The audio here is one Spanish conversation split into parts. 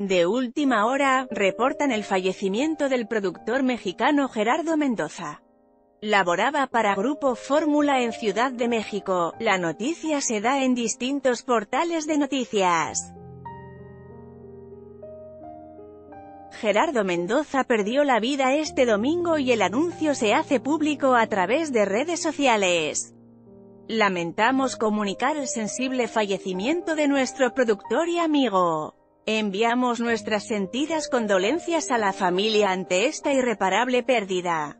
De última hora, reportan el fallecimiento del productor mexicano Gerardo Mendoza. Laboraba para Grupo Fórmula en Ciudad de México. La noticia se da en distintos portales de noticias. Gerardo Mendoza perdió la vida este domingo y el anuncio se hace público a través de redes sociales. Lamentamos comunicar el sensible fallecimiento de nuestro productor y amigo. Enviamos nuestras sentidas condolencias a la familia ante esta irreparable pérdida.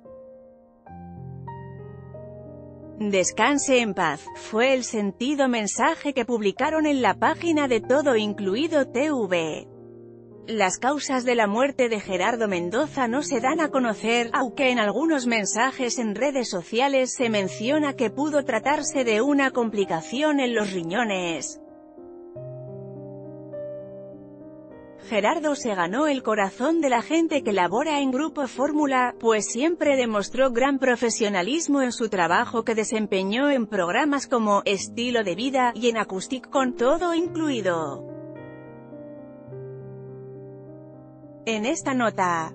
Descanse en paz, fue el sentido mensaje que publicaron en la página de Todo Incluido TV. Las causas de la muerte de Gerardo Mendoza no se dan a conocer, aunque en algunos mensajes en redes sociales se menciona que pudo tratarse de una complicación en los riñones. Gerardo se ganó el corazón de la gente que labora en Grupo Fórmula, pues siempre demostró gran profesionalismo en su trabajo que desempeñó en programas como Estilo de Vida y en Acoustic con todo incluido. En esta nota,